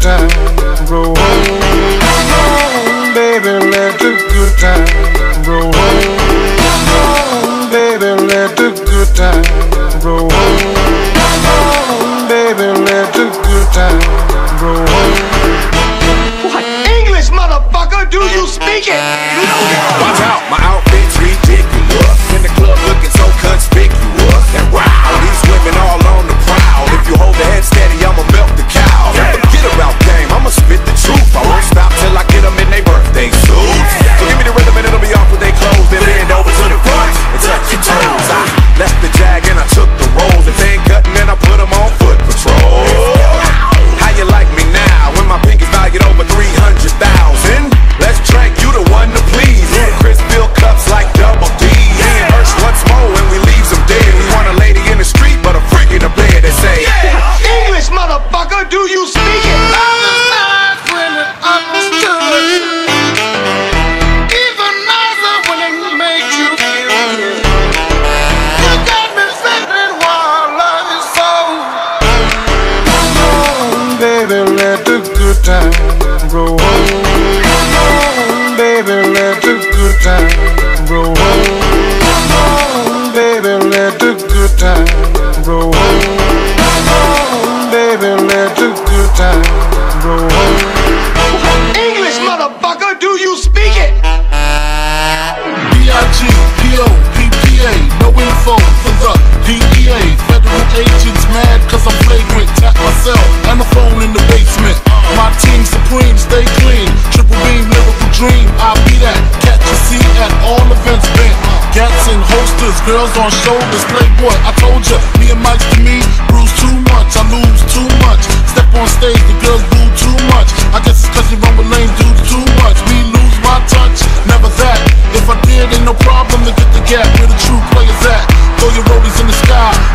time roll on, baby, let the good time roll on, baby, let the good time roll on, baby, let the good time roll on. What English, motherfucker? Do you speak it? Watch out, my outfit's baby, let the good time roll on. Come on, baby, let the good time roll on. Come on, baby, let the good time roll on. Come on, baby, let the good time roll on. English, motherfucker? Do you speak it? B-I-G-P-O-P-P-A, no info for the DEA. Federal agents myself and the phone in the basement. My team supreme, stay clean. Triple beam, lyrical dream. I'll be that. Catch a seat at all events bent. Gats and holsters, girls on shoulders. Playboy, I told ya, me and Mike's to me. Bruise too much, I lose too much. Step on stage, the girls boo too much. I guess it's cause you run with lame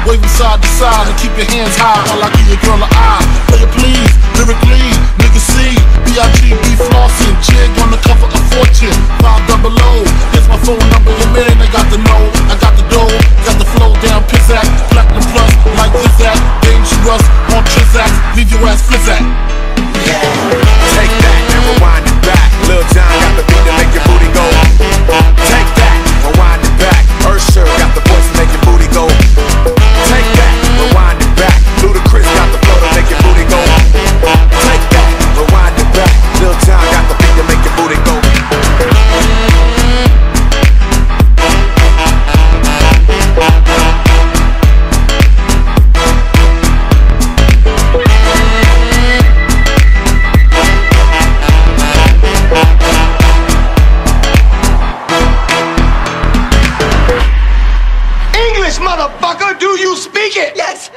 waving side to side, and keep your hands high while I give your girl an eye. Play it please, lyrically, nigga C, B-I-G-B Motherfucker, do you speak it? Yes.